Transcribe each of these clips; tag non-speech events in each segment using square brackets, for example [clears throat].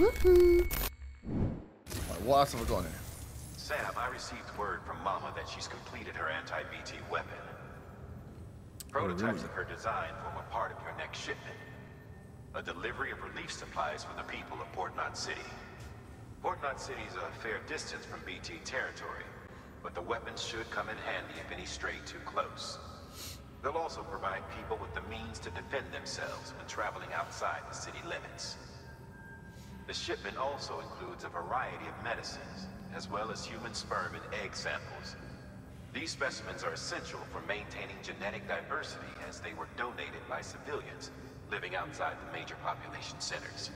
Woohoo! Right, what else have I got in here? Sam, I received word from Mama that she's completed her anti-BT weapon. Prototypes of her design form a part of your next shipment. A delivery of relief supplies for the people of Port Knot City. Port Knot City is a fair distance from BT territory, but the weapons should come in handy if any stray too close. They'll also provide people with the means to defend themselves when traveling outside the city limits. The shipment also includes a variety of medicines, as well as human sperm and egg samples. These specimens are essential for maintaining genetic diversity as they were donated by civilians living outside the major population centers.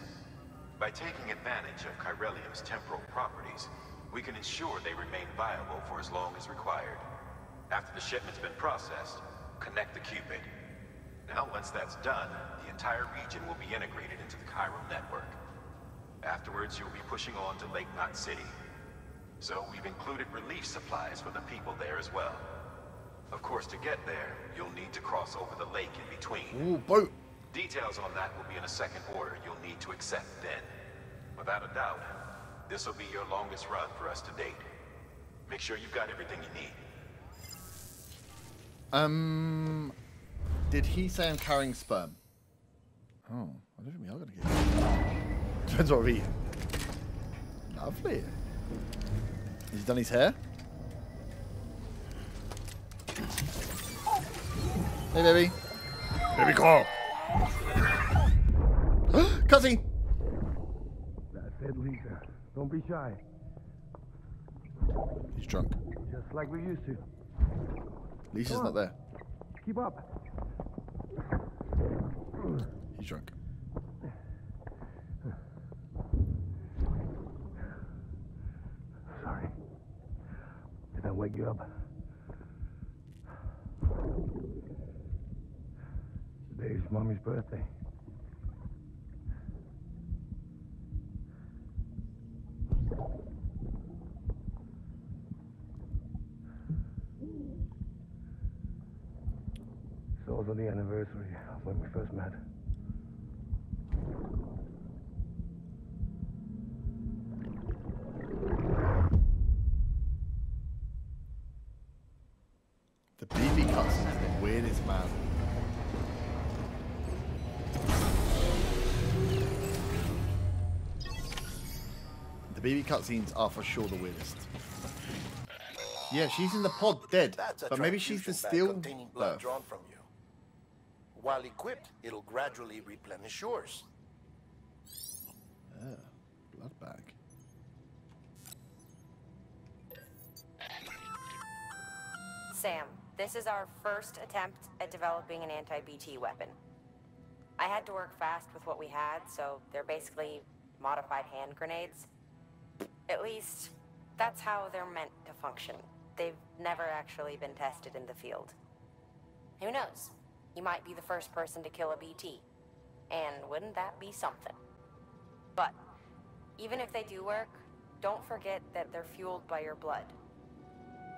By taking advantage of Chiralium's temporal properties, we can ensure they remain viable for as long as required. After the shipment's been processed, connect the Cupid. Now, once that's done, the entire region will be integrated into the Chiral network. Afterwards, you'll be pushing on to Lake Knot City. So we've included relief supplies for the people there as well. Of course, to get there, you'll need to cross over the lake in between. Ooh, boat. Details on that will be in a second order you'll need to accept then. Without a doubt, this will be your longest run for us to date. Make sure you've got everything you need. Um, did he say I'm carrying sperm? Oh, I don't think we are going to get Depends what we eat. Lovely. Has he done his hair? Hey, baby. Baby call. [gasps] Cutscene. That's it, Lisa. Don't be shy. He's drunk. Just like we used to. Lisa's not there. Keep up. He's drunk. Sorry. Did I wake you up? Today's mommy's birthday. It's also the anniversary of when we first met. The BB cutscene is the weirdest, man. The BB cutscenes are for sure the weirdest. Yeah, she's in the pod dead, That's a but maybe she's the transfusion bag steel. containing blood No. drawn from you. While equipped, it'll gradually replenish yours. Oh, blood bag. Sam, this is our first attempt at developing an anti-BT weapon. I had to work fast with what we had, so they're basically modified hand grenades. At least, that's how they're meant to function. They've never actually been tested in the field. Who knows? You might be the first person to kill a BT. And wouldn't that be something? But, even if they do work, don't forget that they're fueled by your blood.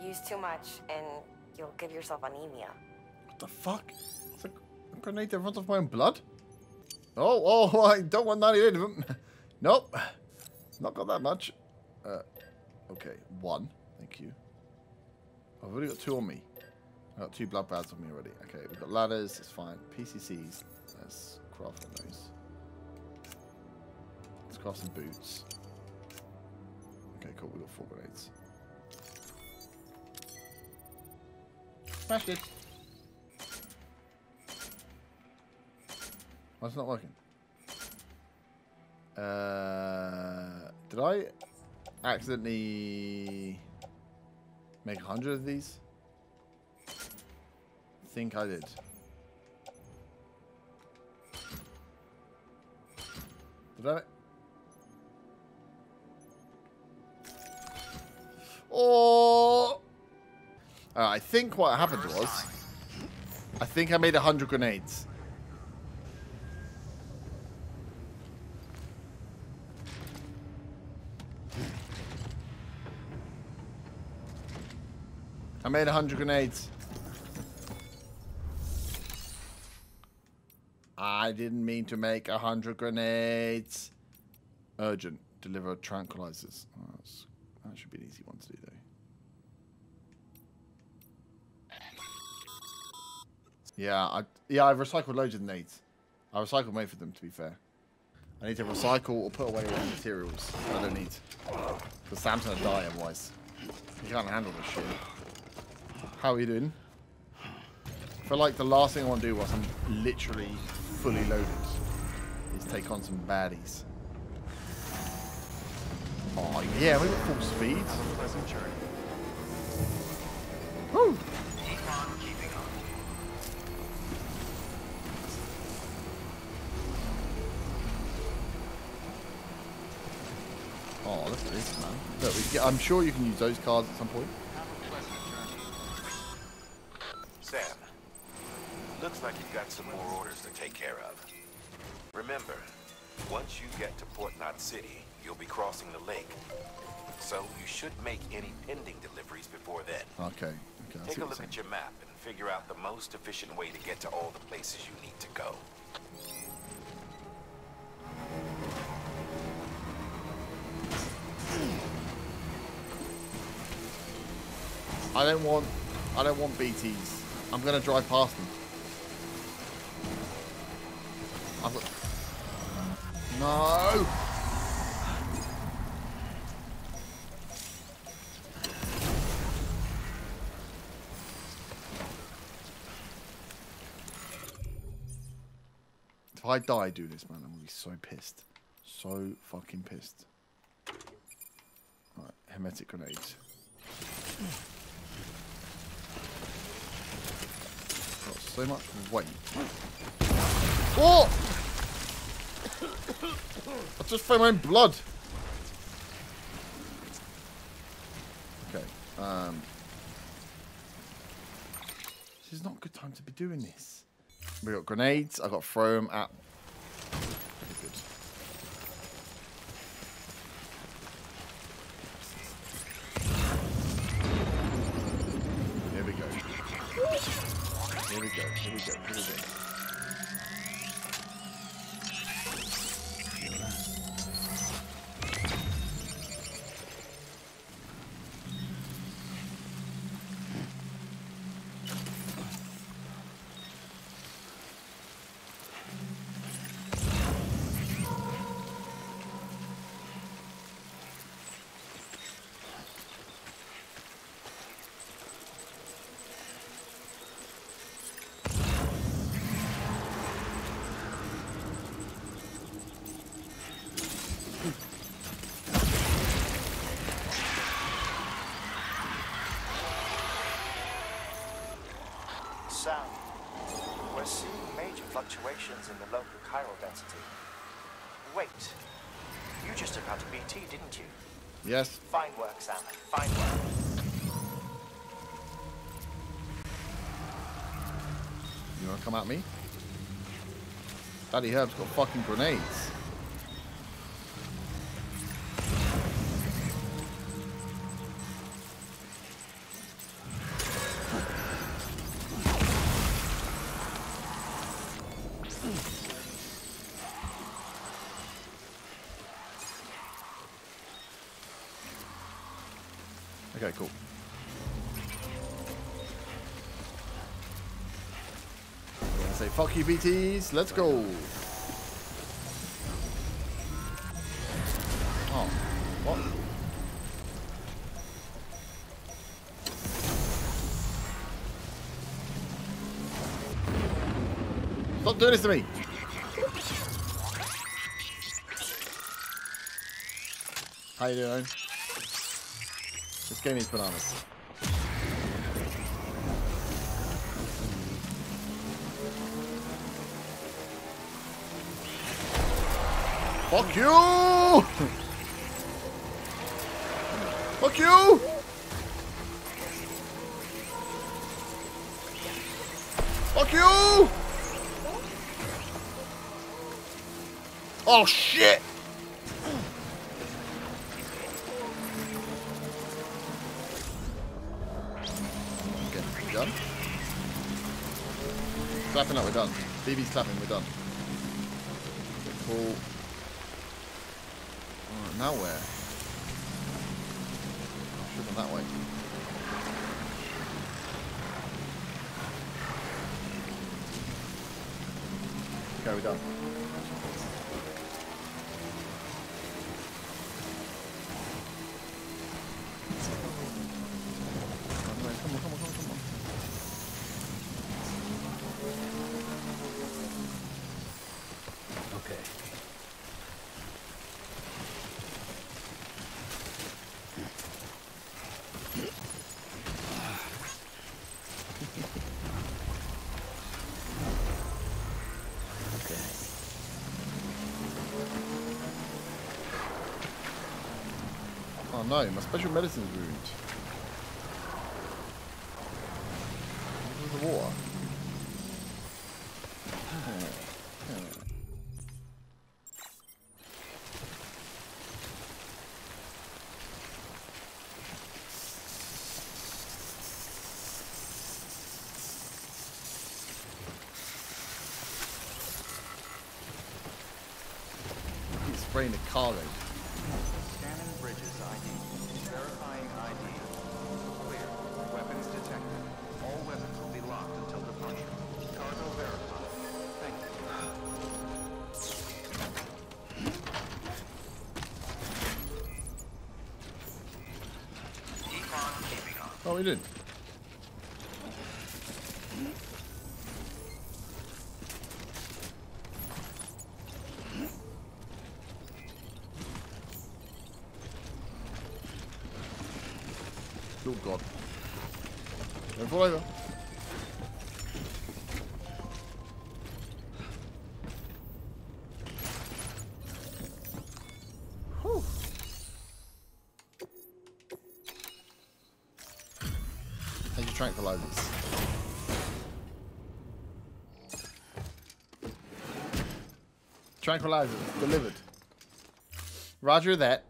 Use too much and you'll give yourself anemia. What the fuck? It's a grenade that runs of my own blood? Oh, oh, [laughs] I don't want 98 of them. Nope. Not got that much. Uh, okay, one. Thank you. I've already got two on me. I've got two blood bags on me already. Okay, we've got ladders. It's fine. PCCs. Let's craft on those. Let's craft some boots. Okay, cool. We've got four grenades. Smashed it. Why it not working? Uh, did I accidentally make a hundred of these? Think I did. Did I? Oh! Uh, I think what happened was, I think I made a hundred grenades. I made a hundred grenades. I didn't mean to make a hundred grenades. Urgent. Deliver tranquilizers. Oh, that should be an easy one to do, though. Yeah, I yeah I've recycled loads of nades. I recycled most of them, to be fair. I need to recycle or put away all the materials I don't need. Because Sam's gonna die otherwise. He can't handle this shit. How are you doing? I feel like the last thing I want to do was I'm literally fully loaded is take on some baddies. Oh yeah, we got full speed. Pleasant journey. Woo! Keep on keeping on. Oh, look at this, man. Look, we get, I'm sure you can use those cards at some point. Should make any pending deliveries before then. Okay. Okay. Take a look at your map and figure out the most efficient way to get to all the places you need to go. I don't want. I don't want BTs. I'm gonna drive past them. I've got. No. I die doing this, man, I'm gonna be so pissed. So fucking pissed. Alright, hematic grenades. Got so much weight. Oh! I just found my own blood. Okay. Um. This is not a good time to be doing this. We got grenades. I got throw them at. Good. Here we go. Here we go. Here we go. Here we go. Wait, you just took out a BT, didn't you? Yes. Fine work, Sam. Fine work. You wanna come at me? Daddy Herb's got fucking grenades. Let's go. Oh, what? Stop doing this to me. How you doing? This game is bananas. Fuck you! Fuck you! Fuck you! Oh shit! Okay, done? Clapping up, we're done. BB's clapping, we're done. Cool. No, my special medicine's ruined. Where's the water? Spraying the. Scanning fall over. Whew. Take your tranquilizers. Tranquilizers delivered. Roger that.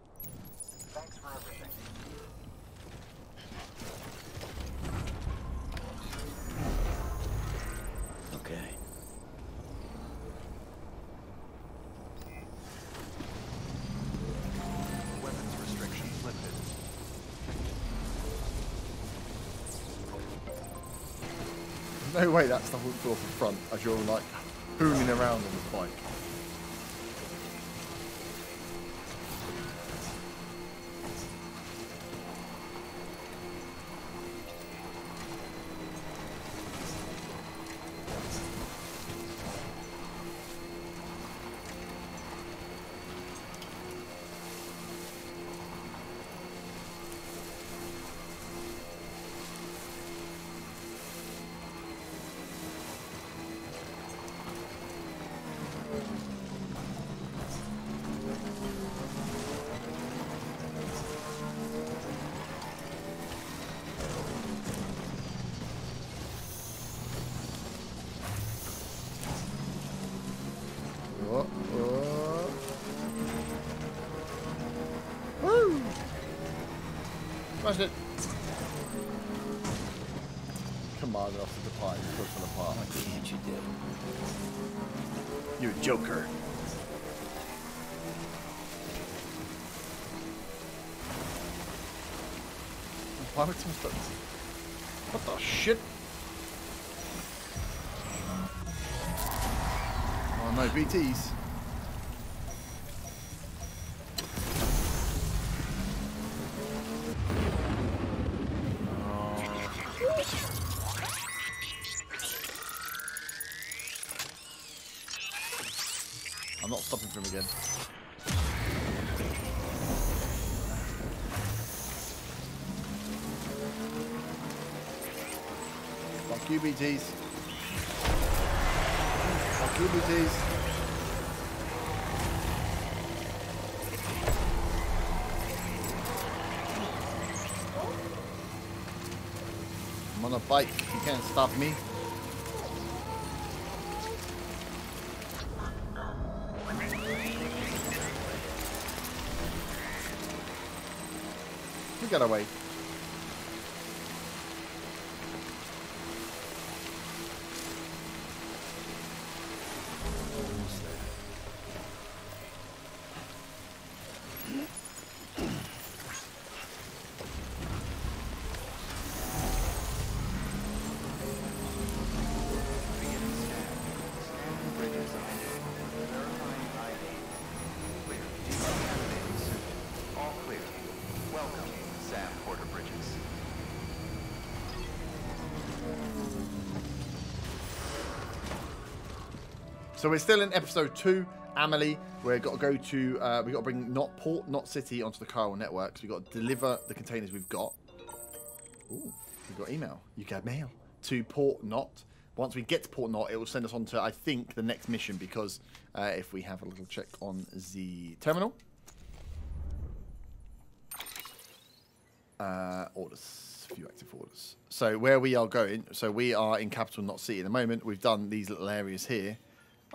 No way that stuff would fall off the front as you're like booning around on the bike. Oh no, BTs. I'm not stopping for him again. Fuck you, BTs. Fuck you, BTs. On a bike. You can't stop me. You got away. So we're still in episode two, Amelie. We've got to go to, uh, we've got to bring not port, not city onto the chiral network. So we've got to deliver the containers we've got. Ooh, we've got email. You got mail to Port Knot. Once we get to Port Knot, it will send us on to, I think, the next mission because uh, if we have a little check on the terminal. Uh, orders, few active orders. So where we are going, so we are in capital, Knot City at the moment. We've done these little areas here.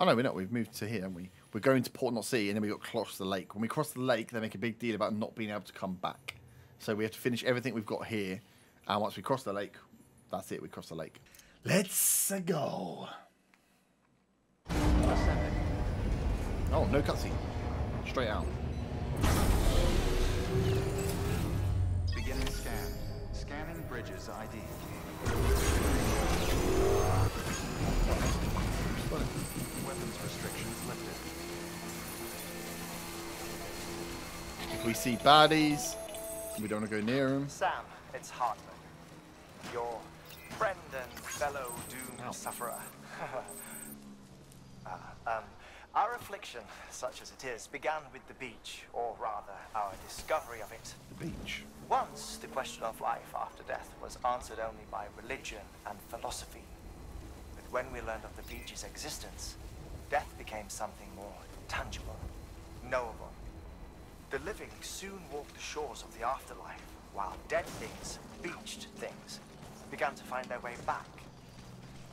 Oh no, we're not. We've moved to here, haven't we? We're going to Port Knot City, and then we got cross the lake. When we cross the lake, they make a big deal about not being able to come back. So we have to finish everything we've got here, and once we cross the lake, that's it. We cross the lake. Let's go. Oh, no cutscene. Straight out. Beginning scan. Scanning bridges ID. Restrictions lifted. If we see baddies, we don't want to go near them. Sam, it's Heartman. Your friend and fellow doom Ow. sufferer. Ah, [laughs] um, our affliction, such as it is, began with the beach, or rather, our discovery of it. The beach. Once, the question of life after death was answered only by religion and philosophy. But when we learned of the beach's existence, death became something more tangible, knowable. The living soon walked the shores of the afterlife, while dead things, beached things, began to find their way back.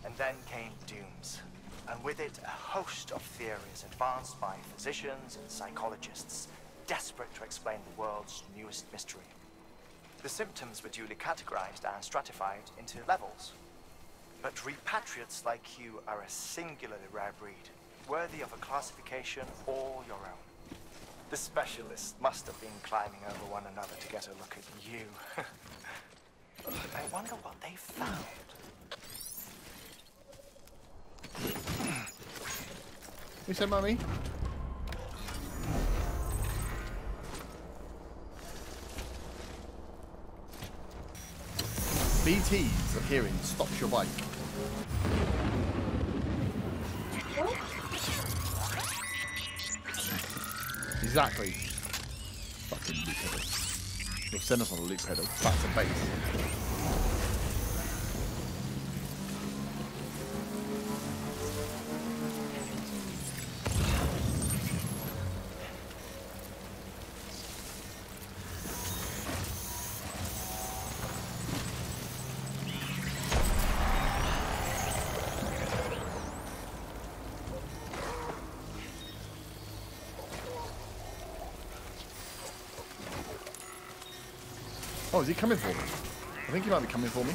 And then came dooms, and with it a host of theories advanced by physicians and psychologists, desperate to explain the world's newest mystery. The symptoms were duly categorized and stratified into levels. But repatriates like you are a singularly rare breed, worthy of a classification all your own. The specialists must have been climbing over one another to get a look at you. [laughs] I wonder what they found. You said mommy? BTs appearing stops your bike. Exactly. Fucking loop pedal. You'll send us on a loop pedal. Back to base. He coming for me? I think he might be coming for me.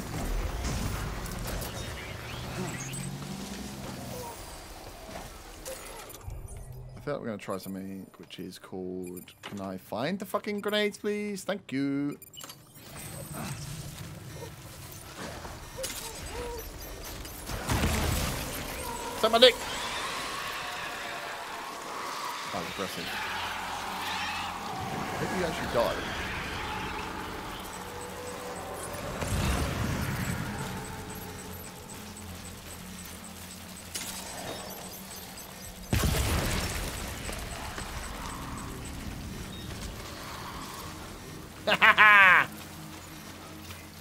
I like we're going to try something which is called... Can I find the fucking grenades, please? Thank you. Suck my dick! That was aggressive. I think you actually died.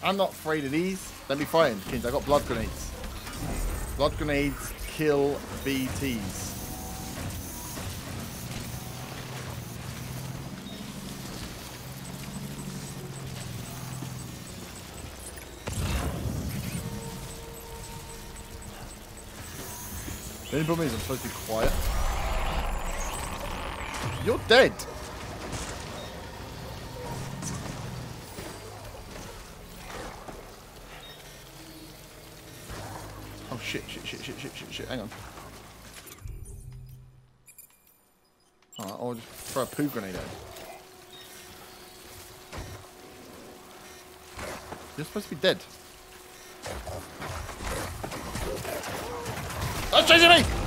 I'm not afraid of these. Let me find, kids. I got blood grenades. Blood grenades kill BTs. The only problem is I'm supposed to be quiet. You're dead. Shit. Hang on. Alright, I'll just throw a poo grenade at him. You're supposed to be dead. That's chasing me!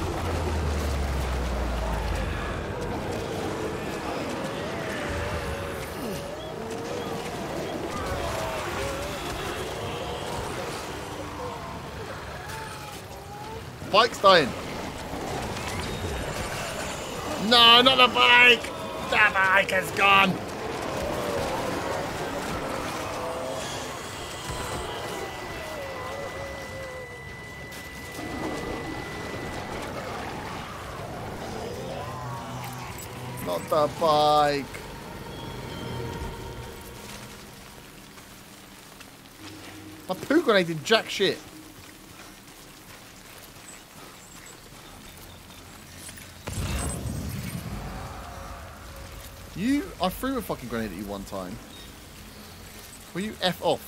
Bike's dying. No, not the bike! The bike is gone! Not the bike. My poo grenade did jack shit. You, I threw a fucking grenade at you one time. Will you F off?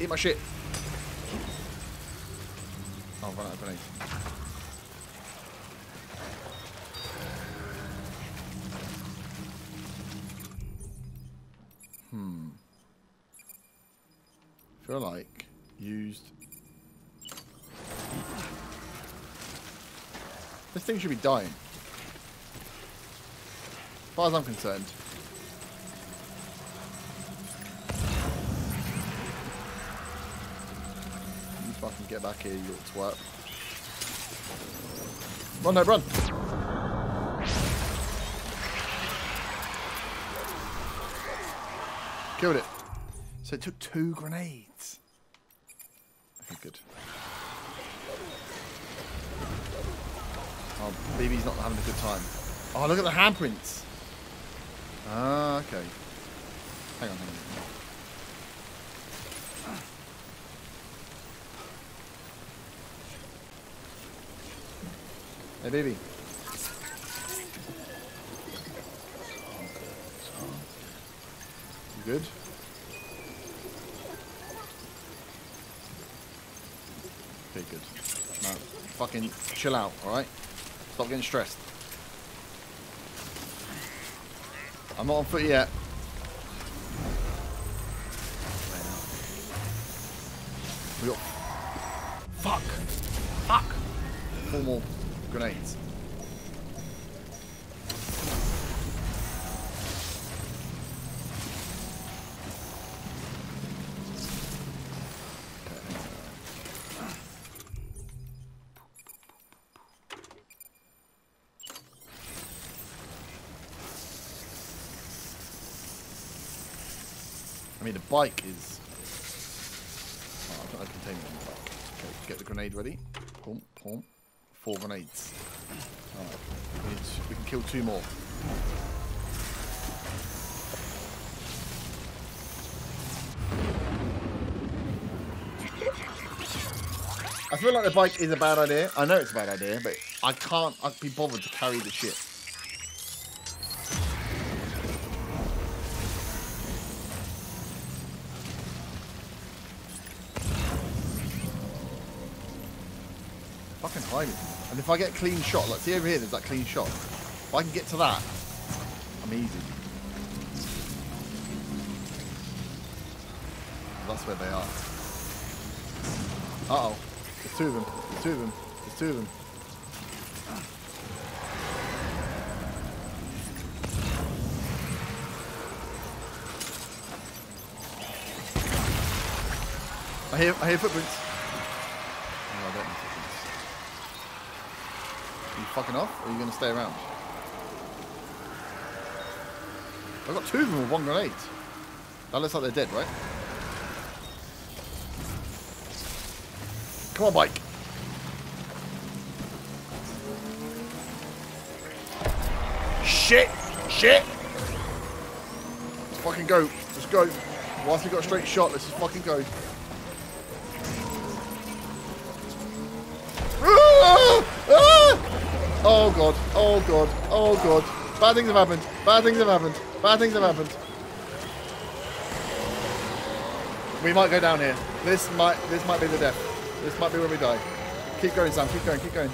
Eat my shit. Oh, run out of grenades. Thing should be dying. As far as I'm concerned. You fucking get back here, you twerp. Run, no, run! Killed it. So it took two grenades. Okay, good. Oh, BB's not having a good time. Oh, look at the handprints. Ah, okay. Hang on, hang on. Hey, baby. You good? Okay, good. No, fucking chill out, alright? Stop getting stressed. I'm not on foot yet. Grenades. Alright, we, we can kill two more. I feel like the bike is a bad idea. I know it's a bad idea, but I can't I'd be bothered to carry the shit. Fucking hiding. And if I get clean shot, like see over here, there's that clean shot. If I can get to that, I'm easy. That's where they are. Uh oh. There's two of them. There's two of them. There's two of them. I hear, I hear footprints. Oh, I don't hear footprints. Are you fucking off, or are you going to stay around? I've got two of them with one grenade. That looks like they're dead, right? Come on, bike. Shit! Shit! Let's fucking go. Let's go. Whilst we got a straight shot, let's just fucking go. Oh god, oh god, oh god. Bad things have happened. Bad things have happened. Bad things have happened. We might go down here. This might this might be the death. This might be where we die. Keep going, Sam. Keep going. Keep going.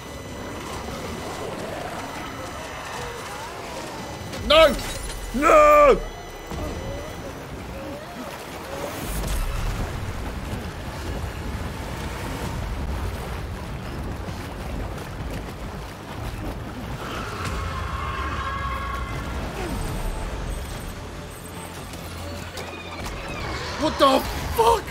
No! No! The fuck?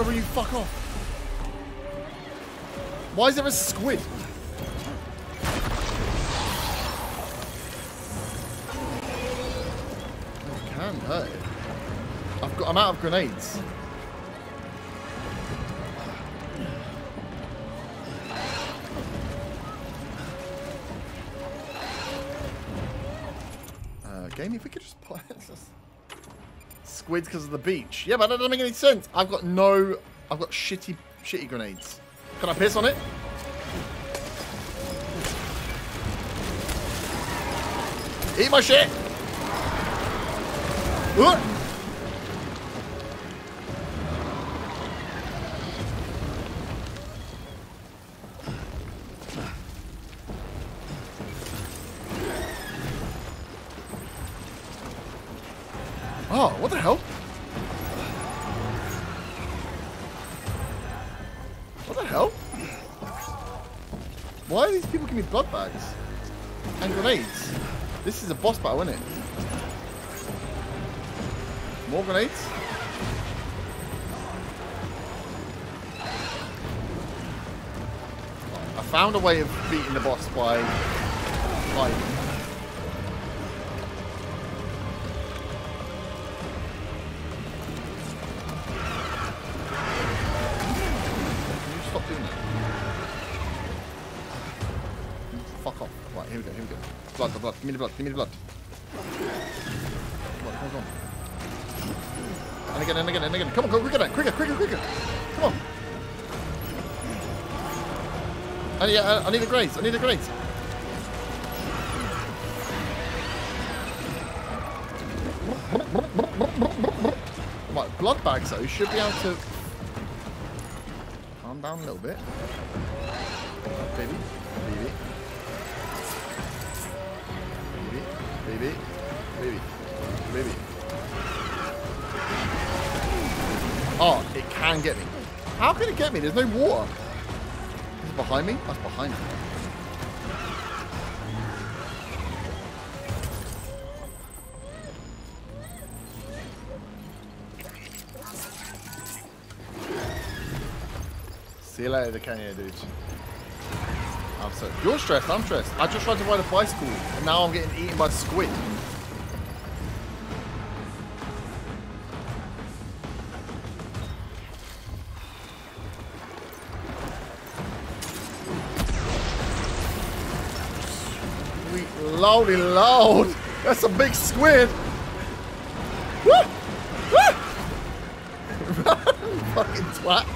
My you fuck off? Why is there a squid? I can hurt. I've got I'm out of grenades. Squids because of the beach. Yeah, but that doesn't make any sense. I've got no, I've got shitty, shitty grenades. Can I piss on it? Eat my shit. Ugh. Boss battle, isn't it? More grenades? I found a way of beating the boss by hiding. Me the blood, give me the blood. Come on, come on, come on. And again, and again, and again. Come on, go quicker, quicker, quicker, quicker. Come on. I need, I, need the grenades. I need the grenades. Right, blood bags though should be able to calm down a little bit. Can get me. How can it get me? There's no water. Is it behind me? That's behind me. See you later, the Kenya dudes. I'm so you're stressed. I'm stressed. I just tried to ride a bicycle, and now I'm getting eaten by squid. Lordy lord! That's a big squid! Woo! Woo! [laughs] Fucking twat!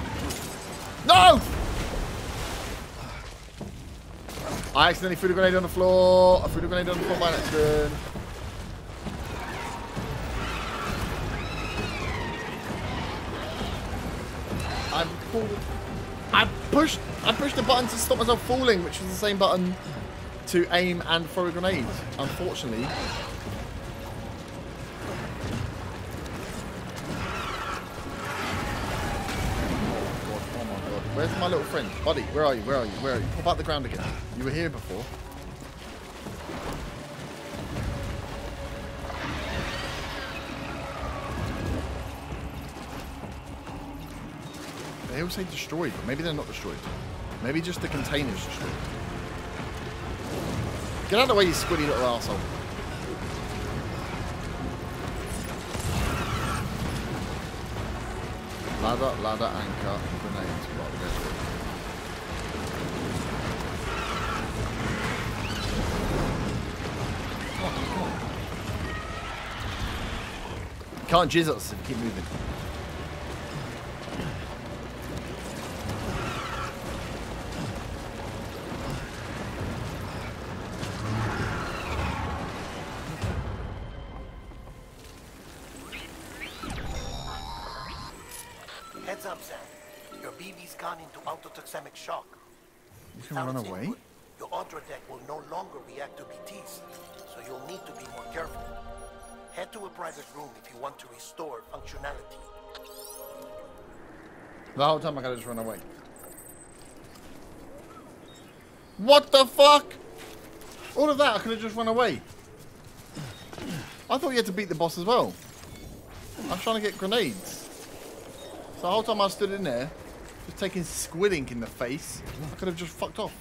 No! I accidentally threw the grenade on the floor. I threw the grenade on the floor by accident. I'm. I pushed. I pushed the button to stop myself falling, which was the same button to aim and throw a grenade. Unfortunately. Where's my little friend? Buddy, where are you? Where are you? Where are you? Pop out the ground again. You were here before. They all say destroyed, but maybe they're not destroyed. Maybe just the container's destroyed. Get out of the way, you squiddy little asshole. Ladder, ladder, anchor, grenades. You can't jizz us if keep moving. Can run away? input, Your Odradek will no longer react to BTs, so you'll need to be more careful. Head to a private room if you want to restore functionality. The whole time I gotta just run away. What the fuck? All of that, I could have just run away. I thought you had to beat the boss as well. I'm trying to get grenades. So the whole time I stood in there, just taking squid ink in the face, I could have just fucked off.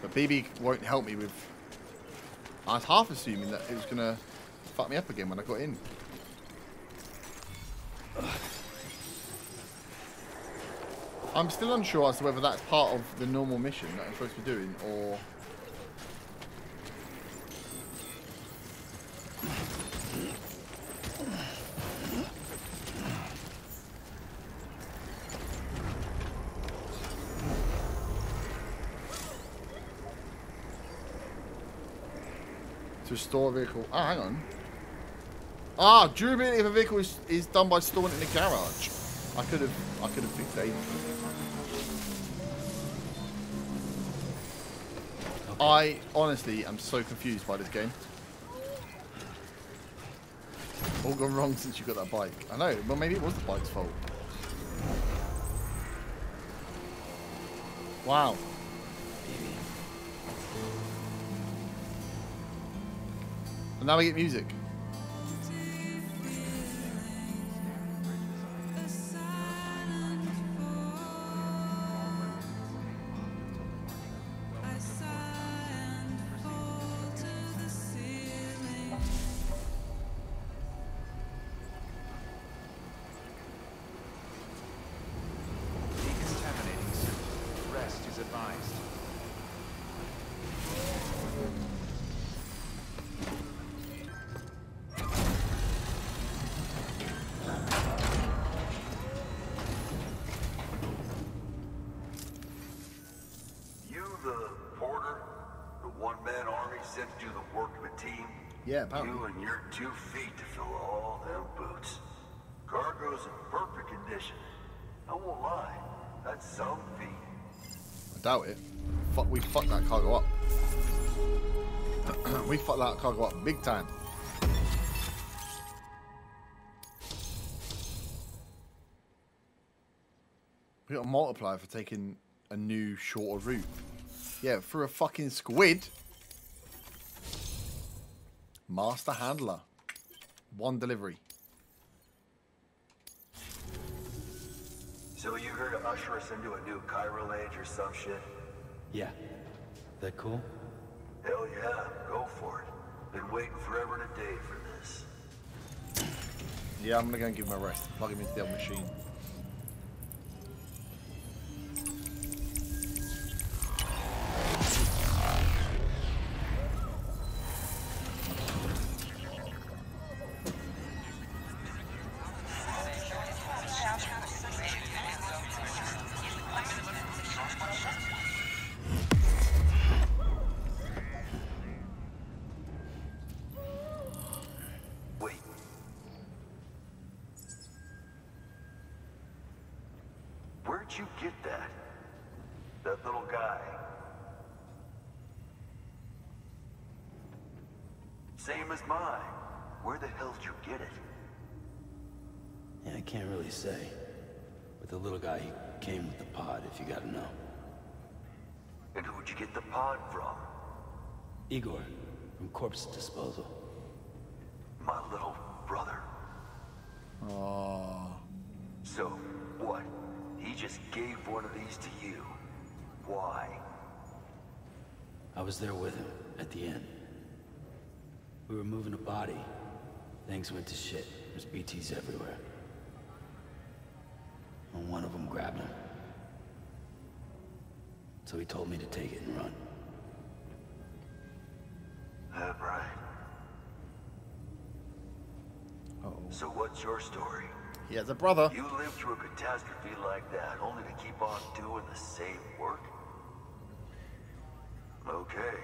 But BB won't help me with... I was half assuming that it was going to fuck me up again when I got in. I'm still unsure as to whether that's part of the normal mission that I'm supposed to be doing, or... To store vehicle. Ah, hang on. Ah, durability of a vehicle is, is done by storing it in a garage. I could have I could have fixed that. I honestly am so confused by this game. All gone wrong since you got that bike. I know, well maybe it was the bike's fault. Wow. And now we get music. Army sent to do the work of a team? Yeah, apparently. You and your two feet to fill all them boots. Cargo's in perfect condition. I won't lie, that's some feat. I doubt it. Fuck, we fucked that cargo up. [clears throat] we fucked that cargo up big time. We got a multiplier for taking a new, shorter route. Yeah, for a fucking squid. Master handler. One delivery. So you here to usher us into a new chiral age or some shit? Yeah. That cool? Hell yeah, go for it. Been waiting forever and a day for this. Yeah, I'm gonna go and give him a rest. Plug him into the old machine. Same as mine. Where the hell did you get it? Yeah, I can't really say. But the little guy, he came with the pod, if you gotta know. And who'd you get the pod from? Igor, from Corpse Disposal. My little brother. Oh. So, what? He just gave one of these to you. Why? I was there with him, at the end. We were moving a body. Things went to shit. There's BTs everywhere. And one of them grabbed him. So he told me to take it and run. That right. Uh-oh. So what's your story? He has a brother. You lived through a catastrophe like that, only to keep on doing the same work? Okay.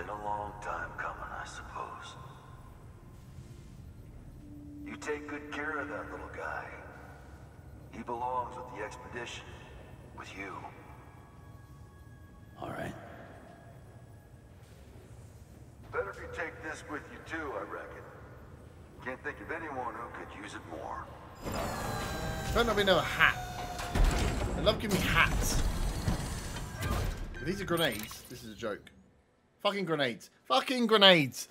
Been a long time coming, I suppose. You take good care of that little guy. He belongs with the expedition. With you. All right. Better if you take this with you too, I reckon. Can't think of anyone who could use it more. Don't let me know a hat. They love giving me hats. If these are grenades, this is a joke. Fucking grenades. Fucking grenades.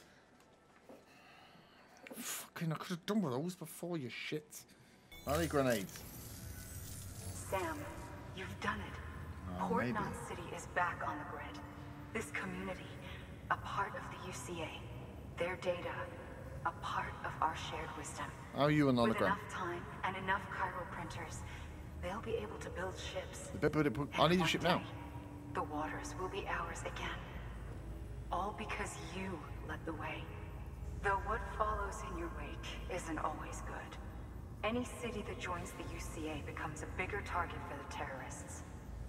Fucking, I could have done with those before, you shit. Need grenades. Sam, you've done it. Oh, Port maybe. Knot City is back on the grid. This community, a part of the UCA. Their data, a part of our shared wisdom. How are you an With enough time and enough chiral printers, they'll be able to build ships. I need a ship now. The waters will be ours again. All because you led the way. Though what follows in your wake isn't always good. Any city that joins the UCA becomes a bigger target for the terrorists.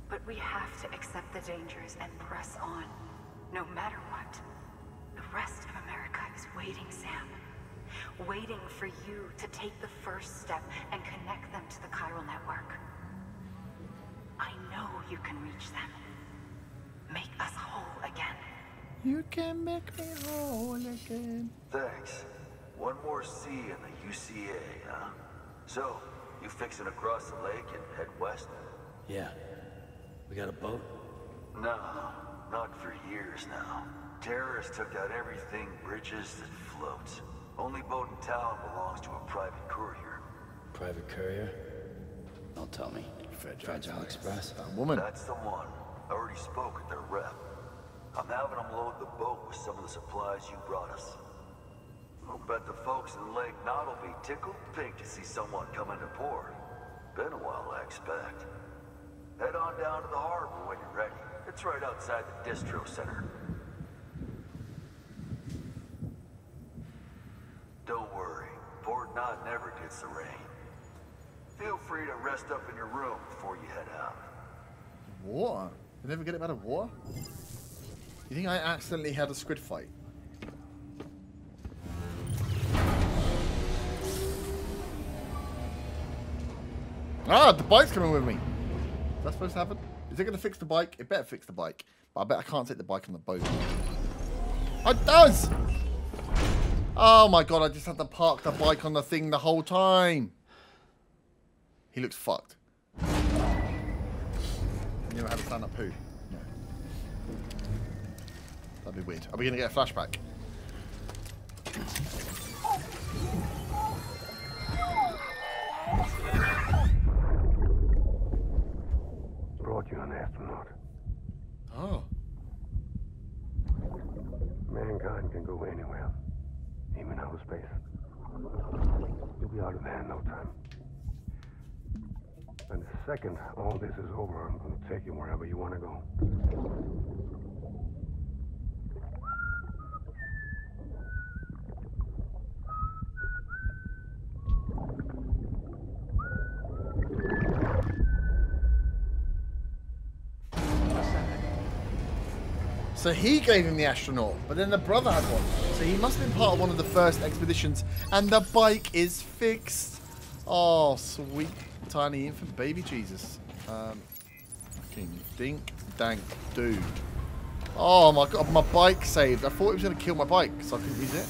But we have to accept the dangers and press on, no matter what. The rest of America is waiting, Sam. Waiting for you to take the first step and connect them to the chiral network. I know you can reach them. Make us whole again. You can make me whole again. Thanks. One more C in the UCA, huh? So, you fixing to cross the lake and head west? Yeah. We got a boat? No, not for years now. Terrorists took out everything bridges that floats. Only boat in town belongs to a private courier. Private courier? Don't tell me. Fragile Express? That woman. That's the one. I already spoke with their rep. I'm having them load the boat with some of the supplies you brought us. I'll bet the folks in Lake Knot will be tickled pink to see someone come into port. Been a while, I expect. Head on down to the harbor when you're ready. It's right outside the distro center. Don't worry, Port Knot never gets the rain. Feel free to rest up in your room before you head out. Water? You never get it out of water? You think I accidentally had a squid fight? Ah, the bike's coming with me. Is that supposed to happen? Is it going to fix the bike? It better fix the bike. But I bet I can't take the bike on the boat. It does! Oh my god, I just had to park the bike on the thing the whole time. He looks fucked. You never had a stand-up poo? That'd be weird. Are we going to get a flashback? Brought you an astronaut. Oh. Mankind can go anywhere, even outer space. You'll be out of there in no time. And the second all this is over, I'm going to take you wherever you want to go. So he gave him the astronaut, but then the brother had one. So he must have been part of one of the first expeditions, and the bike is fixed. Oh, sweet tiny infant baby Jesus. Um, fucking dink dank dude. Oh my god, my bike saved. I thought he was going to kill my bike, so I couldn't use it.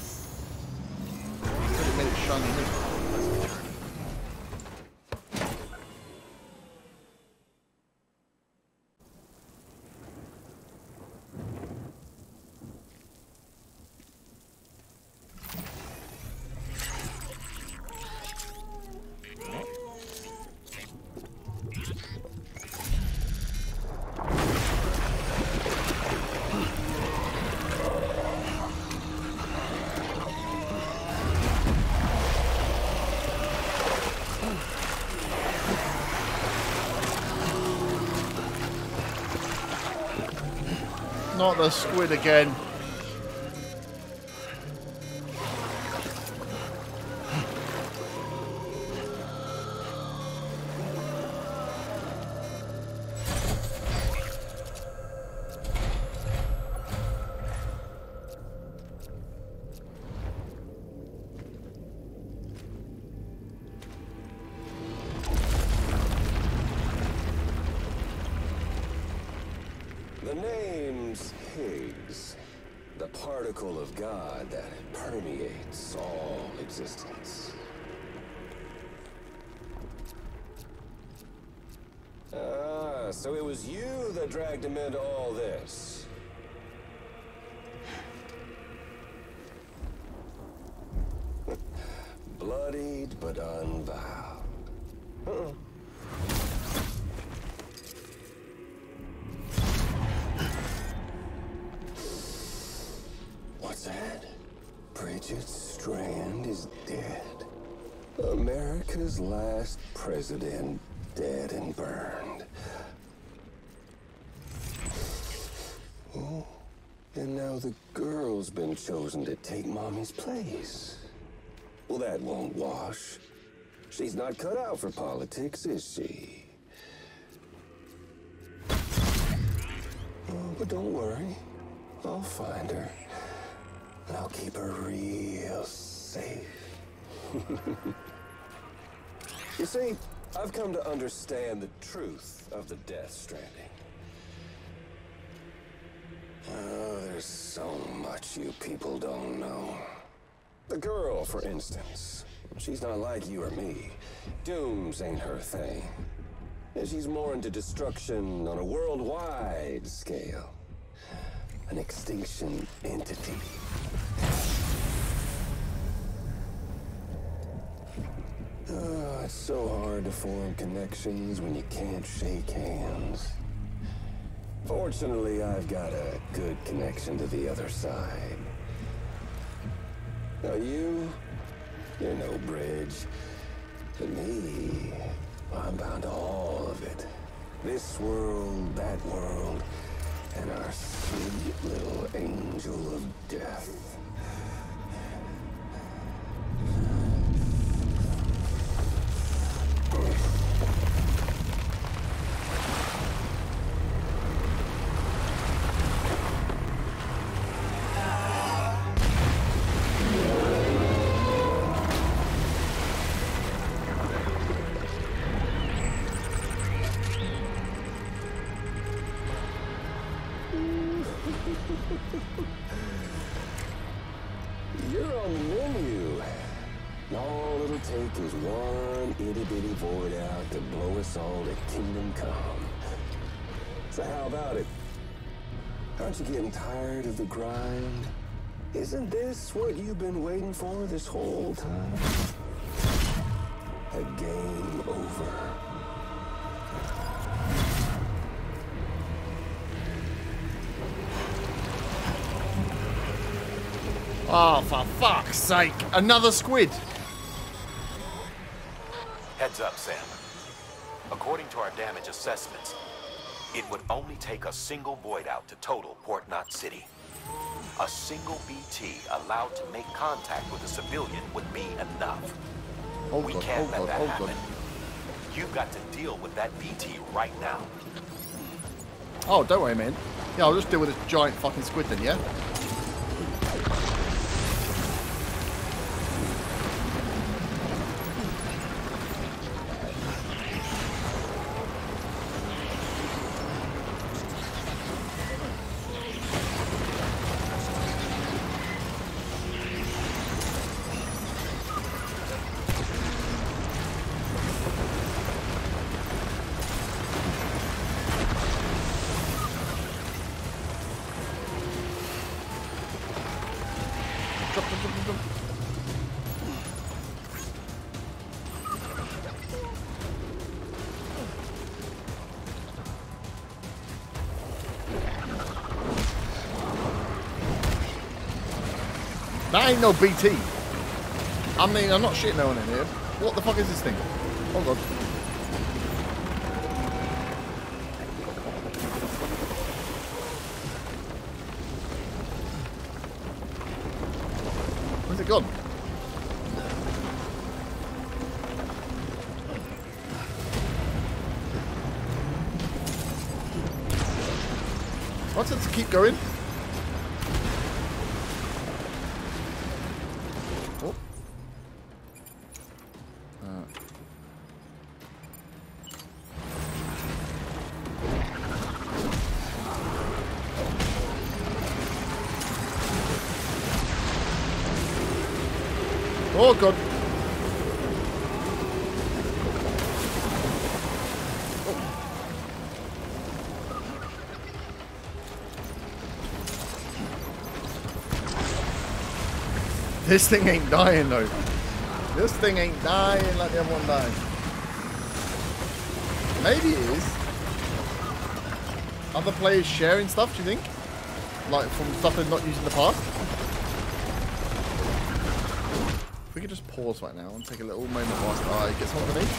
He said it made it shiny the squid again. So it was you that dragged him into all this. Bloodied but unvowed. Uh-uh. Hmm. What's that? Bridget Strand is dead. America's last president dead and burned. Oh, and now the girl's chosen to take Mommy's place. Well, that won't wash. She's not cut out for politics, is she? Oh, but don't worry. I'll find her. And I'll keep her real safe. [laughs] you see, I've come to understand the truth of the Death Stranding. Oh, there's so you people don't know. The girl, for instance. She's not like you or me. Dooms ain't her thing. And she's more into destruction on a worldwide scale. An extinction entity. Oh, it's so hard to form connections when you can't shake hands. Fortunately, I've got a good connection to the other side. Now you, you're no bridge. To me, I'm bound to all of it. This world, that world, and our sweet little angel of death. The grind? Isn't this what you've been waiting for this whole time? A game over. Oh, for fuck's sake. Another squid. Heads up, Sam. According to our damage assessments, it would only take a single void out to total Port Knot City. A single BT allowed to make contact with a civilian would be enough. Hold we on, can't hold let on, that hold happen. on. You've got to deal with that BT right now. Oh, don't worry, man. Yeah, I'll just deal with this giant fucking squid then, yeah? Ain't no BT. I mean, I'm not shitting no one in here. What the fuck is this thing? Oh, Hold on. Where's it gone? What's it to keep going? Oh god. This thing ain't dying though. This thing ain't dying like the other one died. Maybe it is. Other players sharing stuff, do you think? Like from stuff they've not used in the past? Just pause right now and take a little moment whilst I get some underneath.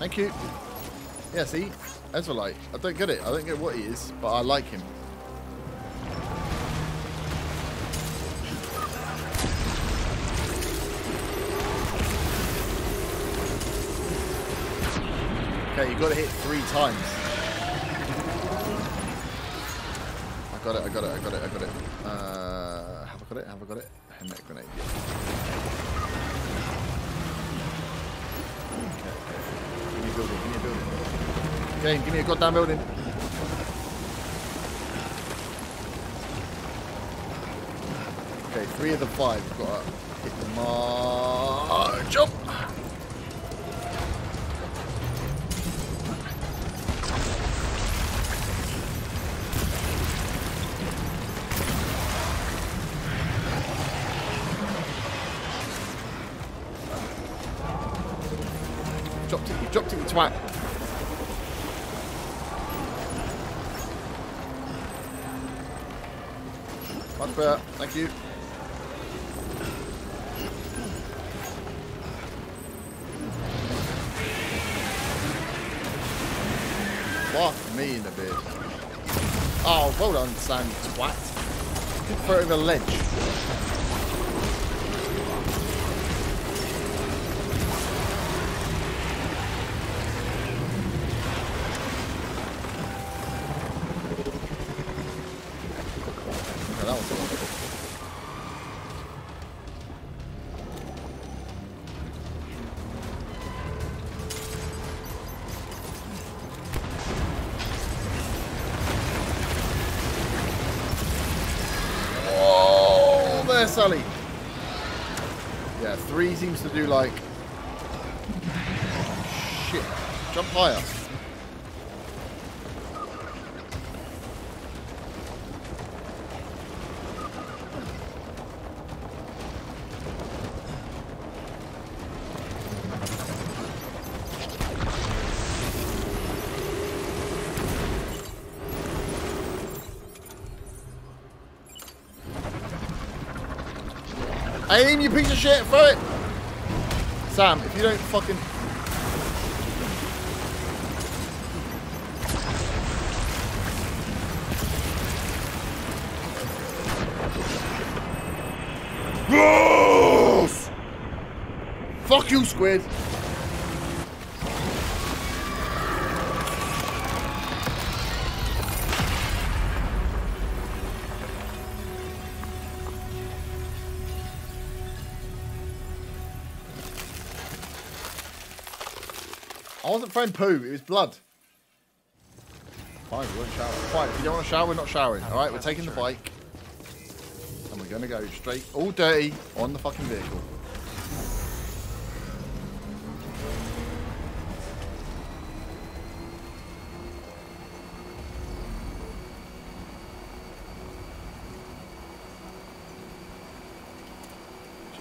Thank you. Yeah, see? Ezralite. I don't get it. I don't get what he is, but I like him. Okay, you got to hit three times. I got it, I got it, I got it, I got it. Uh, have I got it? Have I got it? Hematic grenade. Yeah. Okay, okay. Give me a building, give me a building. Game, give me a goddamn building. Okay, three of the five. We've got to hit the mark. Jump! You. Much better, thank you. Fuck me in the bed. Oh, well done, Sam, twat. For the ledge. Do like. Shit. Jump higher. Aim, you piece of shit, throw it! Sam, if you don't fucking... Gross! Fuck you, squid! Wasn't poo, it was blood. Fine, we won't shower. Fine, if you don't want to shower, we're not showering. Alright, we're taking the bike. And we're gonna go straight, all dirty, on the fucking vehicle.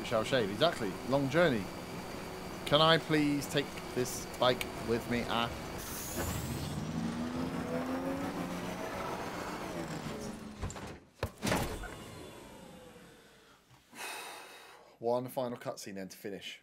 Shall shave, exactly. Long journey. Can I please take this bike with me? Ah. [sighs] One final cutscene then to finish.